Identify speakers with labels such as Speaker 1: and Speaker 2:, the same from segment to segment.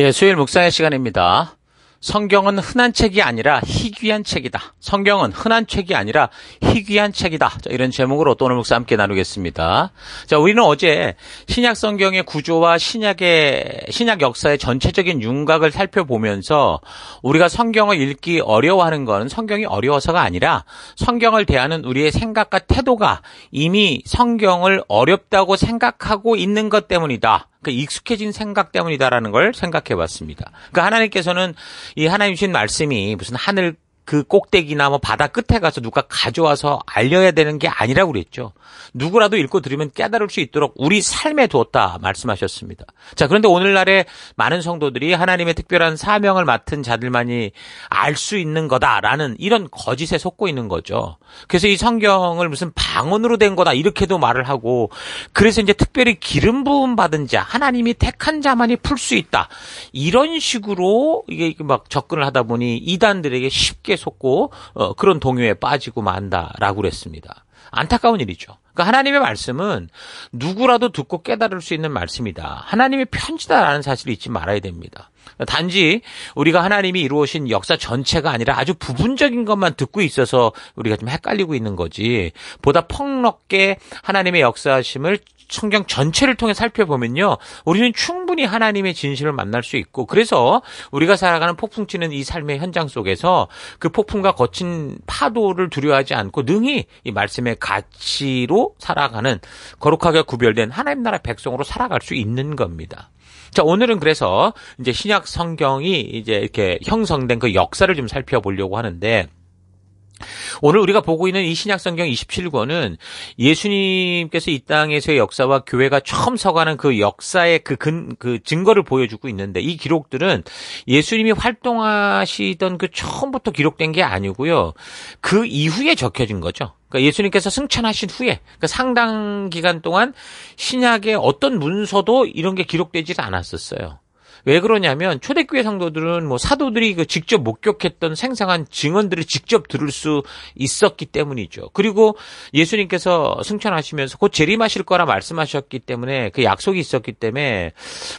Speaker 1: 예, 수요일 묵상의 시간입니다. 성경은 흔한 책이 아니라 희귀한 책이다. 성경은 흔한 책이 아니라 희귀한 책이다. 자, 이런 제목으로 또 오늘 묵사 함께 나누겠습니다. 자, 우리는 어제 신약 성경의 구조와 신약의 신약 역사의 전체적인 윤곽을 살펴보면서 우리가 성경을 읽기 어려워하는 것은 성경이 어려워서가 아니라 성경을 대하는 우리의 생각과 태도가 이미 성경을 어렵다고 생각하고 있는 것 때문이다. 그 익숙해진 생각 때문이다라는 걸 생각해 봤습니다. 그러니까 하나님께서는 이 하나님 주신 말씀이 무슨 하늘 그 꼭대기나 뭐 바다 끝에 가서 누가 가져와서 알려야 되는 게 아니라고 그랬죠. 누구라도 읽고 들으면 깨달을 수 있도록 우리 삶에 두었다 말씀하셨습니다. 자, 그런데 오늘날에 많은 성도들이 하나님의 특별한 사명을 맡은 자들만이 알 수 있는 거다라는 이런 거짓에 속고 있는 거죠. 그래서 이 성경을 무슨 방언으로 된 거다 이렇게도 말을 하고 그래서 이제 특별히 기름 부음 받은 자, 하나님이 택한 자만이 풀 수 있다. 이런 식으로 이게 막 접근을 하다 보니 이단들에게 쉽게 속고 어, 그런 동요에 빠지고 만다라고 그랬습니다. 안타까운 일이죠. 그러니까 하나님의 말씀은 누구라도 듣고 깨달을 수 있는 말씀이다. 하나님의 편지다라는 사실을 잊지 말아야 됩니다. 단지 우리가 하나님이 이루어진 역사 전체가 아니라 아주 부분적인 것만 듣고 있어서 우리가 좀 헷갈리고 있는 거지. 보다 폭넓게 하나님의 역사심을 성경 전체를 통해 살펴보면요. 우리는 충분히 하나님의 진실을 만날 수 있고 그래서 우리가 살아가는 폭풍 치는 이 삶의 현장 속에서 그 폭풍과 거친 파도를 두려워하지 않고 능히 이 말씀의 가치로 살아가는 거룩하게 구별된 하나님 나라 백성으로 살아갈 수 있는 겁니다. 자, 오늘은 그래서 이제 신약 성경이 이제 이렇게 형성된 그 역사를 좀 살펴보려고 하는데 오늘 우리가 보고 있는 이 신약성경 27권은 예수님께서 이 땅에서의 역사와 교회가 처음 서가는 그 역사의 그 근, 그 증거를 보여주고 있는데 이 기록들은 예수님이 활동하시던 그 처음부터 기록된 게 아니고요. 그 이후에 적혀진 거죠. 그러니까 예수님께서 승천하신 후에 그러니까 상당 기간 동안 신약의 어떤 문서도 이런 게 기록되지 않았었어요. 왜 그러냐면 초대교회 성도들은 뭐 사도들이 그 직접 목격했던 생생한 증언들을 직접 들을 수 있었기 때문이죠. 그리고 예수님께서 승천하시면서 곧 재림하실 거라 말씀하셨기 때문에 그 약속이 있었기 때문에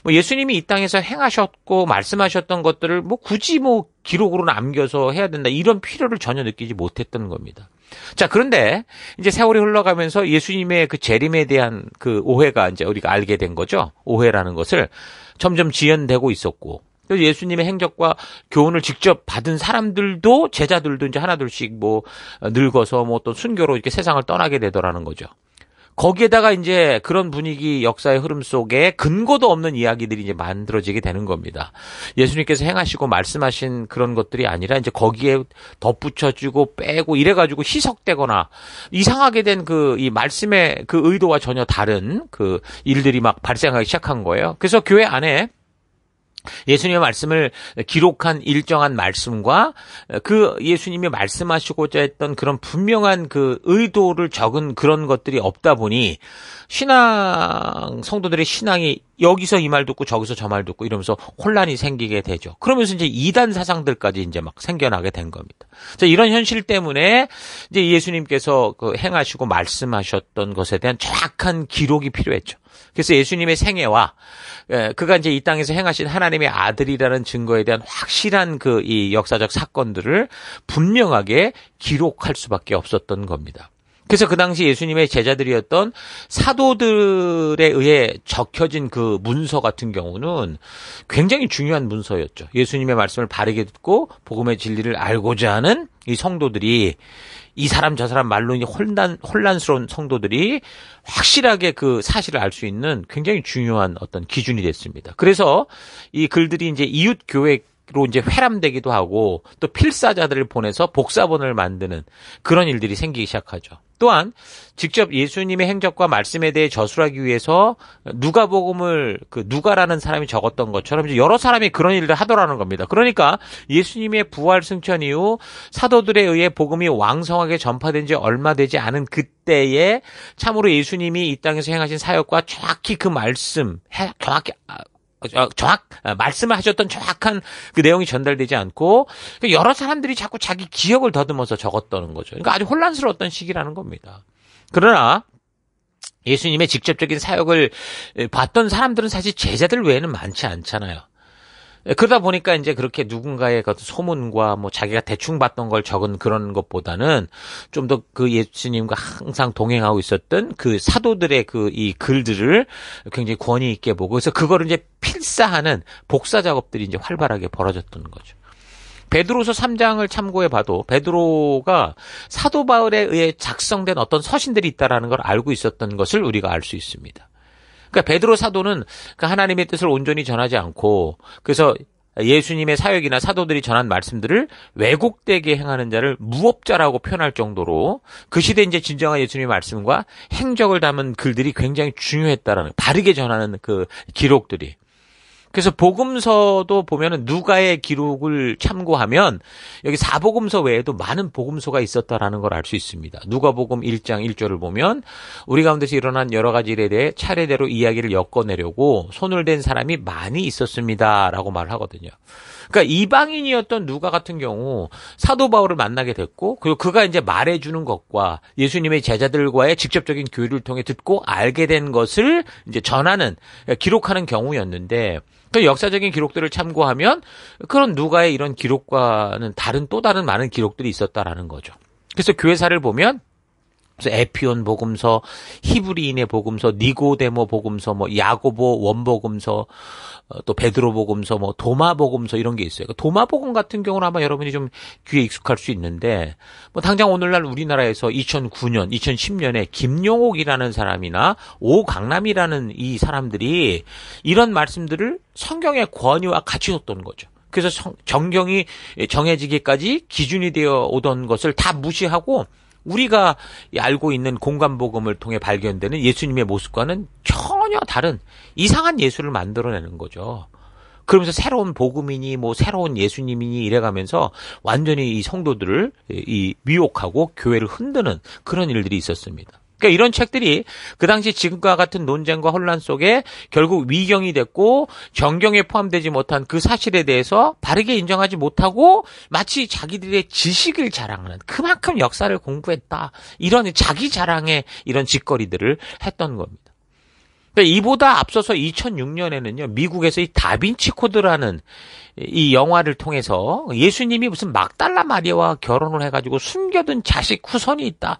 Speaker 1: 뭐 예수님이 이 땅에서 행하셨고 말씀하셨던 것들을 뭐 굳이 뭐 기록으로 남겨서 해야 된다 이런 필요를 전혀 느끼지 못했던 겁니다. 자, 그런데 이제 세월이 흘러가면서 예수님의 그 재림에 대한 그 오해가 이제 우리가 알게 된 거죠. 오해라는 것을 점점 지연되고 있었고 그래서 예수님의 행적과 교훈을 직접 받은 사람들도 제자들도 이제 하나둘씩 뭐 늙어서 뭐또 순교로 이렇게 세상을 떠나게 되더라는 거죠. 거기에다가 이제 그런 분위기 역사의 흐름 속에 근거도 없는 이야기들이 이제 만들어지게 되는 겁니다. 예수님께서 행하시고 말씀하신 그런 것들이 아니라 이제 거기에 덧붙여주고 빼고 이래가지고 희석되거나 이상하게 된 그 이 말씀의 그 의도와 전혀 다른 그 일들이 막 발생하기 시작한 거예요. 그래서 교회 안에 예수님의 말씀을 기록한 일정한 말씀과 그 예수님이 말씀하시고자 했던 그런 분명한 그 의도를 적은 그런 것들이 없다 보니 신앙 성도들의 신앙이 여기서 이 말 듣고 저기서 저 말 듣고 이러면서 혼란이 생기게 되죠. 그러면서 이제 이단 사상들까지 이제 막 생겨나게 된 겁니다. 자, 이런 현실 때문에 이제 예수님께서 그 행하시고 말씀하셨던 것에 대한 정확한 기록이 필요했죠. 그래서 예수님의 생애와 그가 이제 이 땅에서 행하신 하나님의 아들이라는 증거에 대한 확실한 그 이 역사적 사건들을 분명하게 기록할 수밖에 없었던 겁니다. 그래서 그 당시 예수님의 제자들이었던 사도들에 의해 적혀진 그 문서 같은 경우는 굉장히 중요한 문서였죠. 예수님의 말씀을 바르게 듣고 복음의 진리를 알고자 하는 이 성도들이 이 사람 저 사람 말로 혼란 혼란스러운 성도들이 확실하게 그 사실을 알 수 있는 굉장히 중요한 어떤 기준이 됐습니다. 그래서 이 글들이 이제 이웃 교회 로 이제 회람되기도 하고 또 필사자들을 보내서 복사본을 만드는 그런 일들이 생기기 시작하죠. 또한 직접 예수님의 행적과 말씀에 대해 저술하기 위해서 누가복음을 그 누가라는 사람이 적었던 것처럼 여러 사람이 그런 일을 하더라는 겁니다. 그러니까 예수님의 부활 승천 이후 사도들에 의해 복음이 왕성하게 전파된 지 얼마 되지 않은 그때에 참으로 예수님이 이 땅에서 행하신 사역과 정확히 그 말씀 정확히 어, 정확 어, 말씀을 하셨던 정확한 그 내용이 전달되지 않고 여러 사람들이 자꾸 자기 기억을 더듬어서 적었다는 거죠. 그러니까 아주 혼란스러웠던 시기라는 겁니다. 그러나 예수님의 직접적인 사역을 봤던 사람들은 사실 제자들 외에는 많지 않잖아요. 예, 그러다 보니까 이제 그렇게 누군가의 그 소문과 뭐 자기가 대충 봤던 걸 적은 그런 것보다는 좀 더 그 예수님과 항상 동행하고 있었던 그 사도들의 그 이 글들을 굉장히 권위 있게 보고 그래서 그거를 이제 필사하는 복사 작업들이 이제 활발하게 벌어졌던 거죠. 베드로서 3장을 참고해 봐도 베드로가 사도 바울에 의해 작성된 어떤 서신들이 있다라는 걸 알고 있었던 것을 우리가 알 수 있습니다. 그러니까 베드로 사도는 그 하나님의 뜻을 온전히 전하지 않고 그래서 예수님의 사역이나 사도들이 전한 말씀들을 왜곡되게 행하는 자를 무업자라고 표현할 정도로 그 시대 이제 진정한 예수님의 말씀과 행적을 담은 글들이 굉장히 중요했다라는 바르게 전하는 그 기록들이 그래서 복음서도 보면은 누가의 기록을 참고하면 여기 사복음서 외에도 많은 복음서가 있었다라는 걸 알 수 있습니다. 누가복음 1장 1절을 보면 우리 가운데서 일어난 여러 가지 일에 대해 차례대로 이야기를 엮어내려고 손을 댄 사람이 많이 있었습니다라고 말하거든요. 그러니까 이방인이었던 누가 같은 경우 사도 바울을 만나게 됐고 그리고 그가 이제 말해 주는 것과 예수님의 제자들과의 직접적인 교류를 통해 듣고 알게 된 것을 이제 전하는 기록하는 경우였는데 그 역사적인 기록들을 참고하면 그런 누가의 이런 기록과는 다른 또 다른 많은 기록들이 있었다라는 거죠. 그래서 교회사를 보면 에피온 복음서, 히브리인의 복음서, 니고데모 복음서, 뭐 야고보 원복음서, 어, 또 베드로 복음서, 뭐 도마 복음서 이런 게 있어요. 그 도마 복음 같은 경우는 아마 여러분이 좀 귀에 익숙할 수 있는데 뭐 당장 오늘날 우리나라에서 2009년, 2010년에 김용옥이라는 사람이나 오강남이라는 이 사람들이 이런 말씀들을 성경의 권위와 같이 줬던 거죠. 그래서 정경이 정해지기까지 기준이 되어 오던 것을 다 무시하고 우리가 알고 있는 공간복음을 통해 발견되는 예수님의 모습과는 전혀 다른 이상한 예수를 만들어내는 거죠. 그러면서 새로운 복음이니 뭐 새로운 예수님이니 이래가면서 완전히 이 성도들을 이 미혹하고 교회를 흔드는 그런 일들이 있었습니다. 그러니까 이런 책들이 그 당시 지금과 같은 논쟁과 혼란 속에 결국 위경이 됐고 정경에 포함되지 못한 그 사실에 대해서 바르게 인정하지 못하고 마치 자기들의 지식을 자랑하는 그만큼 역사를 공부했다 이런 자기 자랑의 이런 짓거리들을 했던 겁니다. 그러니까 이보다 앞서서 2006년에는요, 미국에서 이 다빈치 코드라는 이 영화를 통해서 예수님이 무슨 막달라 마리아와 결혼을 해가지고 숨겨둔 자식 후손이 있다.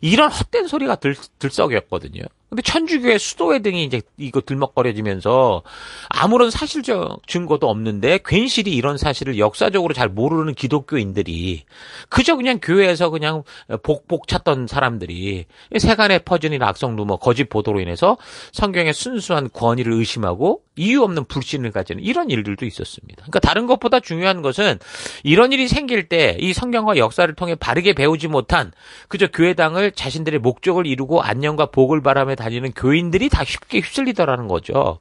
Speaker 1: 이런 헛된 소리가 들, 들썩였거든요. 근데 천주교의 수도회 등이 이제 이거 들먹거려지면서 아무런 사실적 증거도 없는데 괜시리 이런 사실을 역사적으로 잘 모르는 기독교인들이 그저 그냥 교회에서 그냥 복복 찾던 사람들이 세간에 퍼지는 악성 루머 거짓 보도로 인해서 성경의 순수한 권위를 의심하고 이유 없는 불신을 가지는 이런 일들도 있었습니다. 그러니까 다른 것보다 중요한 것은 이런 일이 생길 때 이 성경과 역사를 통해 바르게 배우지 못한 그저 교회당을 자신들의 목적을 이루고 안녕과 복을 바라며 다니는 교인들이 다 쉽게 휩쓸리더라는 거죠.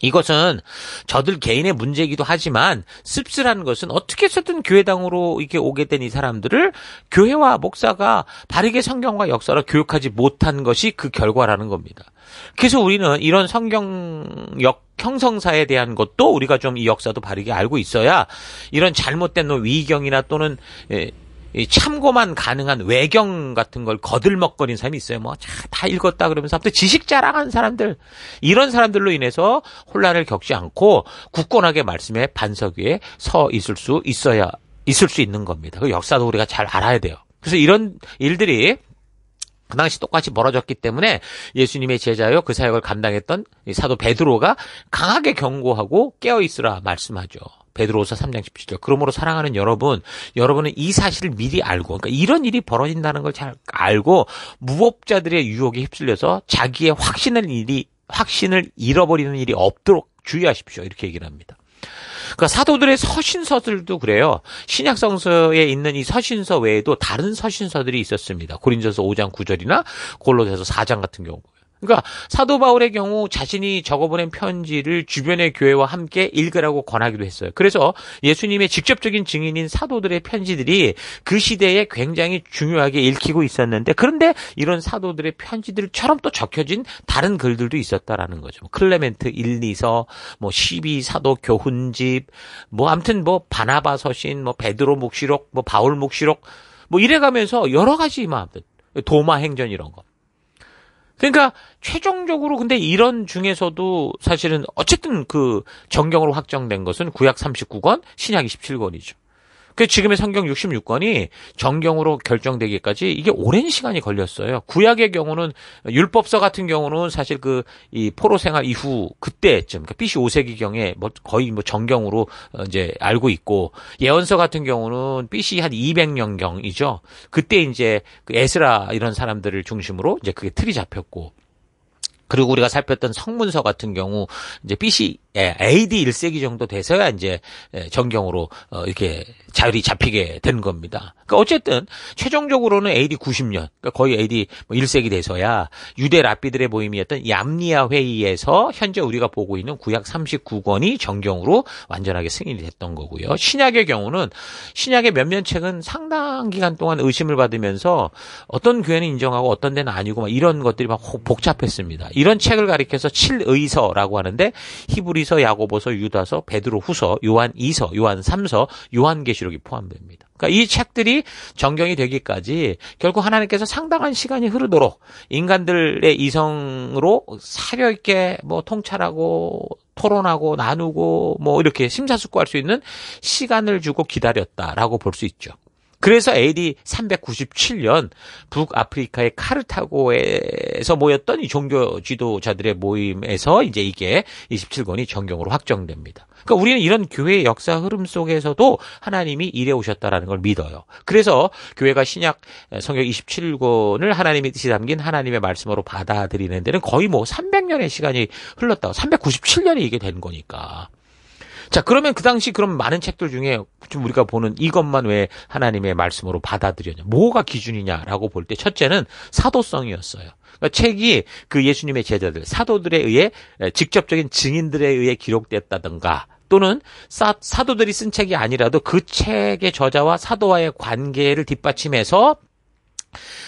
Speaker 1: 이것은 저들 개인의 문제이기도 하지만 씁쓸한 것은 어떻게 해서든 교회당으로 이렇게 오게 된 이 사람들을 교회와 목사가 바르게 성경과 역사를 교육하지 못한 것이 그 결과라는 겁니다. 그래서 우리는 이런 성경역 형성사에 대한 것도 우리가 좀 이 역사도 바르게 알고 있어야 이런 잘못된 위경이나 또는 예, 참고만 가능한 외경 같은 걸 거들먹거린 사람이 있어요. 뭐 다 읽었다 그러면서 아무튼 지식 자랑한 사람들 이런 사람들로 인해서 혼란을 겪지 않고 굳건하게 말씀에 반석 위에 서 있을 수 있어야 있을 수 있는 겁니다. 그 역사도 우리가 잘 알아야 돼요. 그래서 이런 일들이 그 당시 똑같이 벌어졌기 때문에 예수님의 제자요 그 사역을 감당했던 사도 베드로가 강하게 경고하고 깨어 있으라 말씀하죠. 베드로서 3장 17절. 그러므로 사랑하는 여러분, 여러분은 이 사실을 미리 알고, 그러니까 이런 일이 벌어진다는 걸 잘 알고 무법자들의 유혹에 휩쓸려서 자기의 확신을 일이 확신을 잃어버리는 일이 없도록 주의하십시오. 이렇게 얘기를 합니다. 그러니까 사도들의 서신서들도 그래요. 신약 성서에 있는 이 서신서 외에도 다른 서신서들이 있었습니다. 고린도서 5장 9절이나 골로새서 4장 같은 경우. 그러니까 사도 바울의 경우 자신이 적어보낸 편지를 주변의 교회와 함께 읽으라고 권하기도 했어요. 그래서 예수님의 직접적인 증인인 사도들의 편지들이 그 시대에 굉장히 중요하게 읽히고 있었는데 그런데 이런 사도들의 편지들처럼 또 적혀진 다른 글들도 있었다라는 거죠. 뭐 클레멘트 1, 2서, 뭐 12 사도 교훈집, 뭐 아무튼 뭐 바나바 서신, 뭐 베드로 묵시록, 뭐 바울 묵시록 뭐 이래가면서 여러 가지 막 도마 행전 이런 거. 그러니까 최종적으로 근데 이런 중에서도 사실은 어쨌든 그 정경으로 확정된 것은 구약 39권, 신약 27권이죠. 그 지금의 성경 66권이 정경으로 결정되기까지 이게 오랜 시간이 걸렸어요. 구약의 경우는 율법서 같은 경우는 사실 그 이 포로 생활 이후 그때쯤 그러니까 BC 5세기 경에 뭐 거의 뭐 정경으로 어, 이제 알고 있고 예언서 같은 경우는 BC 한 200년 경이죠. 그때 이제 그 에스라 이런 사람들을 중심으로 이제 그게 틀이 잡혔고 그리고 우리가 살폈던 성문서 같은 경우 이제 BC AD 1세기 정도 돼서야 이제 정경으로 어, 이렇게 자율이 잡히게 된 겁니다. 그러니까 어쨌든 최종적으로는 AD 90년, 그러니까 거의 AD 1세기 뭐 돼서야 유대 랍비들의 모임이었던 얌니아 회의에서 현재 우리가 보고 있는 구약 39권이 정경으로 완전하게 승인이 됐던 거고요. 신약의 경우는 신약의 몇몇 책은 상당 기간 동안 의심을 받으면서 어떤 교회는 인정하고 어떤 데는 아니고 막 이런 것들이 막 복잡했습니다. 이런 책을 가리켜서 칠의서라고 하는데 히브리 서, 야고보서, 유다서, 베드로 후서, 요한 2서, 요한 3서, 요한 계시록이 포함됩니다. 그러니까 이 책들이 정경이 되기까지 결국 하나님께서 상당한 시간이 흐르도록 인간들의 이성으로 사려 있게 뭐 통찰하고 토론하고 나누고 뭐 이렇게 심사숙고할 수 있는 시간을 주고 기다렸다라고 볼 수 있죠. 그래서 AD 397년 북아프리카의 카르타고에서 모였던 이 종교 지도자들의 모임에서 이제 이게 27권이 정경으로 확정됩니다. 그러니까 우리는 이런 교회의 역사 흐름 속에서도 하나님이 일해 오셨다라는 걸 믿어요. 그래서 교회가 신약 성경 27권을 하나님의 뜻이 담긴 하나님의 말씀으로 받아들이는 데는 거의 뭐 300년의 시간이 흘렀다고 397년이 이게 된 거니까. 자, 그러면 그 당시 그럼 많은 책들 중에 좀 우리가 보는 이것만 왜 하나님의 말씀으로 받아들였냐? 뭐가 기준이냐라고 볼 때 첫째는 사도성이었어요. 그러니까 책이 그 예수님의 제자들, 사도들에 의해 직접적인 증인들에 의해 기록됐다든가 또는 사, 사도들이 쓴 책이 아니라도 그 책의 저자와 사도와의 관계를 뒷받침해서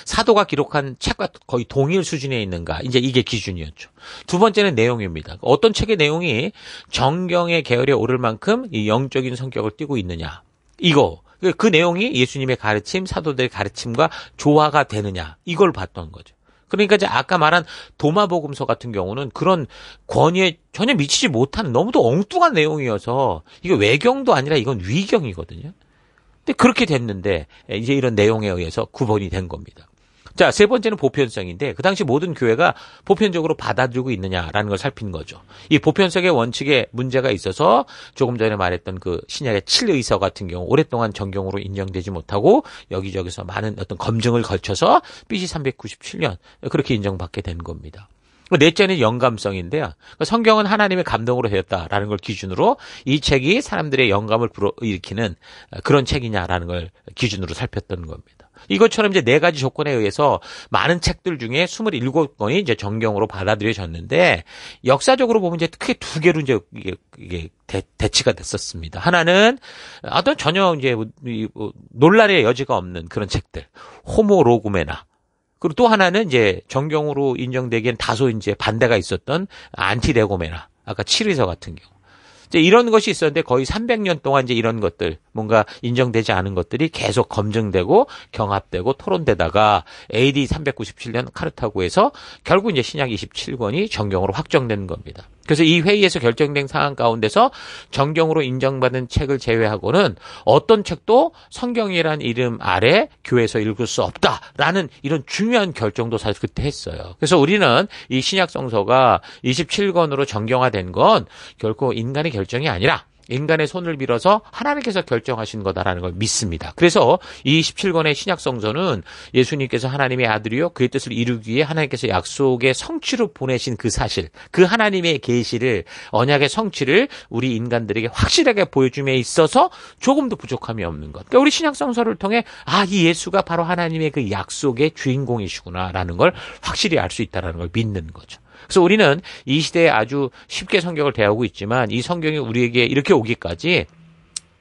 Speaker 1: 사도가 기록한 책과 거의 동일 수준에 있는가. 이제 이게 기준이었죠. 두 번째는 내용입니다. 어떤 책의 내용이 정경의 계열에 오를 만큼 이 영적인 성격을 띠고 있느냐. 이거. 그 내용이 예수님의 가르침, 사도들의 가르침과 조화가 되느냐. 이걸 봤던 거죠. 그러니까 이제 아까 말한 도마복음서 같은 경우는 그런 권위에 전혀 미치지 못하는 너무도 엉뚱한 내용이어서 이게 외경도 아니라 이건 위경이거든요. 근데 그렇게 됐는데 이제 이런 내용에 의해서 구본이 된 겁니다. 자, 세 번째는 보편성인데 그 당시 모든 교회가 보편적으로 받아들이고 있느냐라는 걸 살핀 거죠. 이 보편성의 원칙에 문제가 있어서 조금 전에 말했던 그 신약의 칠의서 같은 경우 오랫동안 정경으로 인정되지 못하고 여기저기서 많은 어떤 검증을 거쳐서 BC 397년 그렇게 인정받게 된 겁니다. 넷째는 영감성인데요. 그러니까 성경은 하나님의 감동으로 되었다라는 걸 기준으로 이 책이 사람들의 영감을 불어일으키는 그런 책이냐라는 걸 기준으로 살폈던 겁니다. 이것처럼 이제 네 가지 조건에 의해서 많은 책들 중에 27권이 이제 정경으로 받아들여졌는데 역사적으로 보면 이제 크게 두 개로 이제 이게, 이게 대, 대치가 됐었습니다. 하나는 어떤 전혀 이제 뭐 논란의 여지가 없는 그런 책들. 호모 로구메나 그리고 또 하나는 이제 정경으로 인정되기엔 다소 이제 반대가 있었던 안티레고메나 아까 칠의서 같은 경우. 이제 이런 것이 있었는데 거의 300년 동안 이제 이런 것들 뭔가 인정되지 않은 것들이 계속 검증되고 경합되고 토론되다가 AD 397년 카르타고에서 결국 이제 신약 27권이 정경으로 확정된 겁니다. 그래서 이 회의에서 결정된 사안 가운데서 정경으로 인정받은 책을 제외하고는 어떤 책도 성경이란 이름 아래 교회에서 읽을 수 없다라는 이런 중요한 결정도 사실 그때 했어요. 그래서 우리는 이 신약 성서가 27권으로 정경화된 건 결코 인간의 결정이 아니라 인간의 손을 빌어서 하나님께서 결정하신 거다라는 걸 믿습니다. 그래서 이 17권의 신약 성서는 예수님께서 하나님의 아들이요 그의 뜻을 이루기 위해 하나님께서 약속의 성취로 보내신 그 사실, 그 하나님의 계시를 언약의 성취를 우리 인간들에게 확실하게 보여줌에 있어서 조금도 부족함이 없는 것. 그러니까 우리 신약 성서를 통해 아, 이 예수가 바로 하나님의 그 약속의 주인공이시구나라는 걸 확실히 알 수 있다라는 걸 믿는 거죠. 그래서 우리는 이 시대에 아주 쉽게 성경을 대하고 있지만 이 성경이 우리에게 이렇게 오기까지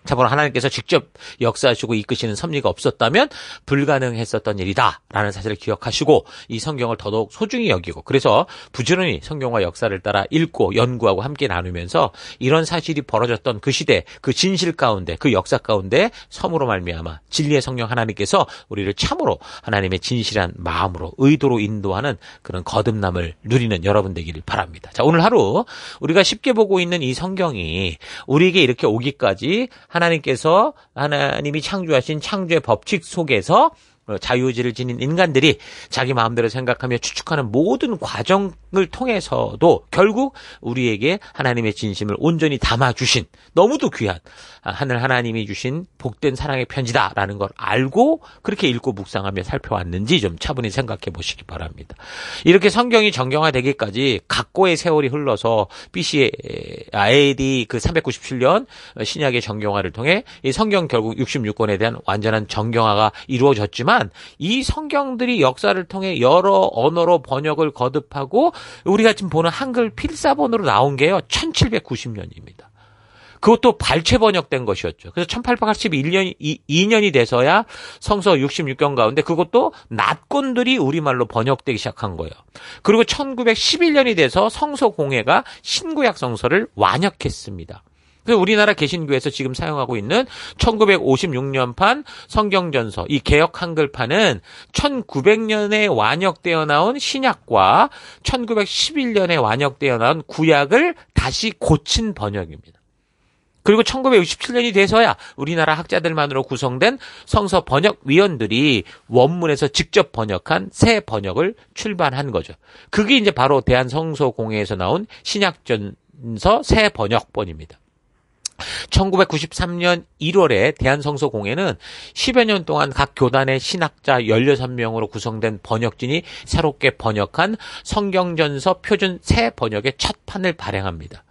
Speaker 1: 참고로 하나님께서 직접 역사하시고 이끄시는 섭리가 없었다면 불가능했었던 일이다라는 사실을 기억하시고 이 성경을 더더욱 소중히 여기고 그래서 부지런히 성경과 역사를 따라 읽고 연구하고 함께 나누면서 이런 사실이 벌어졌던 그 시대 그 진실 가운데 그 역사 가운데 섬으로 말미암아 진리의 성령 하나님께서 우리를 참으로 하나님의 진실한 마음으로 의도로 인도하는 그런 거듭남을 누리는 여러분 되기를 바랍니다. 자 오늘 하루 우리가 쉽게 보고 있는 이 성경이 우리에게 이렇게 오기까지 하나님께서 하나님이 창조하신 창조의 법칙 속에서 어, 자유의지를 지닌 인간들이 자기 마음대로 생각하며 추측하는 모든 과정을 통해서도 결국 우리에게 하나님의 진심을 온전히 담아주신 너무도 귀한 아, 하늘 하나님이 주신 복된 사랑의 편지다라는 걸 알고 그렇게 읽고 묵상하며 살펴왔는지 좀 차분히 생각해 보시기 바랍니다. 이렇게 성경이 정경화되기까지 각고의 세월이 흘러서 BC AD 그 397년 신약의 정경화를 통해 이 성경 결국 66권에 대한 완전한 정경화가 이루어졌지만 있지만 이 성경들이 역사를 통해 여러 언어로 번역을 거듭하고 우리가 지금 보는 한글 필사본으로 나온 게요. 1790년입니다. 그것도 발췌 번역된 것이었죠. 그래서 1881년 2년이 돼서야 성서 66권 가운데 그것도 낫꾼들이 우리말로 번역되기 시작한 거예요. 그리고 1911년이 돼서 성서 공회가 신구약 성서를 완역했습니다. 그래서 우리나라 개신교에서 지금 사용하고 있는 1956년판 성경전서 이 개혁 한글판은 1900년에 완역되어 나온 신약과 1911년에 완역되어 나온 구약을 다시 고친 번역입니다. 그리고 1967년이 돼서야 우리나라 학자들만으로 구성된 성서 번역 위원들이 원문에서 직접 번역한 새 번역을 출版한 거죠. 그게 이제 바로 대한성서공회에서 나온 신약전서 새 번역본입니다. 1993년 1월에 대한성서공회는 10여 년 동안 각 교단의 신학자 16명으로 구성된 번역진이 새롭게 번역한 성경전서 표준 새 번역의 첫 판을 발행합니다.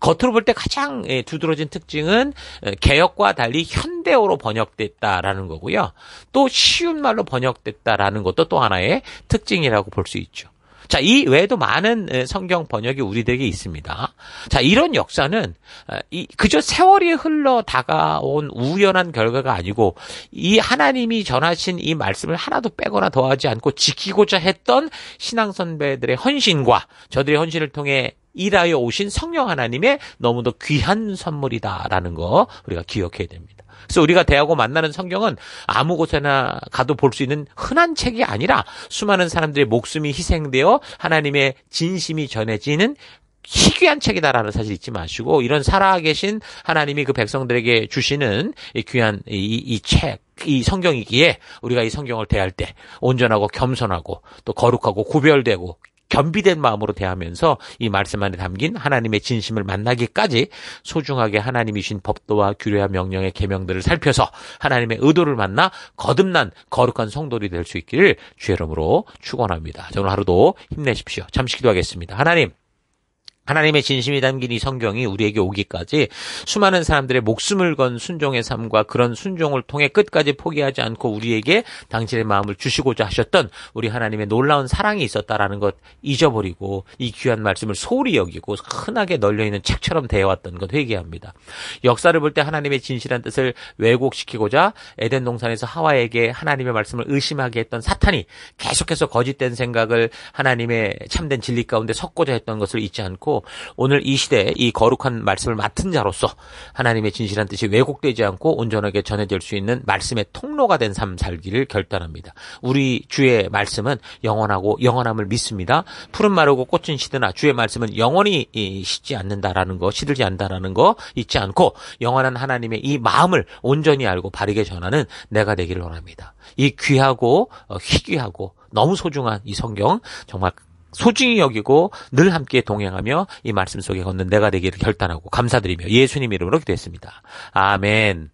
Speaker 1: 겉으로 볼 때 가장 예, 두드러진 특징은 개혁과 달리 현대어로 번역됐다라는 거고요. 또 쉬운 말로 번역됐다라는 것도 또 하나의 특징이라고 볼 수 있죠. 자, 이 외에도 많은 성경 번역이 우리들에게 있습니다. 자, 이런 역사는 어, 그저 세월이 흘러 다가온 우연한 결과가 아니고 이 하나님이 전하신 이 말씀을 하나도 빼거나 더하지 않고 지키고자 했던 신앙 선배들의 헌신과 저들의 헌신을 통해 일하여 오신 성령 하나님의 너무도 귀한 선물이다라는 거 우리가 기억해야 됩니다. 그래서 우리가 대하고 만나는 성경은 아무 곳에나 가도 볼 수 있는 흔한 책이 아니라 수많은 사람들의 목숨이 희생되어 하나님의 진심이 전해지는 희귀한 책이다라는 사실 잊지 마시고 이런 살아계신 하나님이 그 백성들에게 주시는 이 귀한 이, 이 책, 이 성경이기에 우리가 이 성경을 대할 때 온전하고 겸손하고 또 거룩하고 구별되고 겸비된 마음으로 대하면서 이 말씀 안에 담긴 하나님의 진심을 만나기까지 소중하게 하나님이 신 법도와 규례와 명령의 계명들을 살펴서 하나님의 의도를 만나 거듭난 거룩한 성도들이 될 수 있기를 주의 이름으로 축원합니다. 오늘 하루도 힘내십시오. 잠시 기도하겠습니다. 하나님 하나님의 진심이 담긴 이 성경이 우리에게 오기까지 수많은 사람들의 목숨을 건 순종의 삶과 그런 순종을 통해 끝까지 포기하지 않고 우리에게 당신의 마음을 주시고자 하셨던 우리 하나님의 놀라운 사랑이 있었다라는 것 잊어버리고 이 귀한 말씀을 소홀히 여기고 흔하게 널려있는 책처럼 대해왔던 것 회개합니다. 역사를 볼 때 하나님의 진실한 뜻을 왜곡시키고자 에덴 동산에서 하와에게 하나님의 말씀을 의심하게 했던 사탄이 계속해서 거짓된 생각을 하나님의 참된 진리 가운데 섞고자 했던 것을 잊지 않고 않고 오늘 이 시대에 이 거룩한 말씀을 맡은 자로서 하나님의 진실한 뜻이 왜곡되지 않고 온전하게 전해질 수 있는 말씀의 통로가 된 삶 살기를 결단합니다. 우리 주의 말씀은 영원하고 영원함을 믿습니다. 푸른 마르고 꽃은 시드나 주의 말씀은 영원히 시지 않는다라는 거, 시들지 않는다라는 거 잊지 않고 영원한 하나님의 이 마음을 온전히 알고 바르게 전하는 내가 되기를 원합니다. 이 귀하고 어, 희귀하고 너무 소중한 이 성경 정말 소중히 여기고 늘 함께 동행하며 이 말씀 속에 걷는 내가 되기를 결단하고 감사드리며 예수님 이름으로 기도했습니다. 아멘.